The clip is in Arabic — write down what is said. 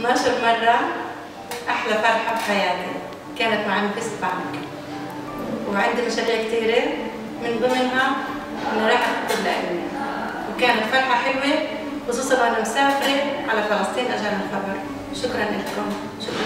12 مرة أحلى فرحة بحياتي. كانت مع انفست بانك. وعندي مشاريع كثيرة من ضمنها أنا راح أكتب لأمي وكانت فرحة حلوة خصوصا وأنا مسافرة على فلسطين أجانا الخبر. شكرا لكم. شكرا.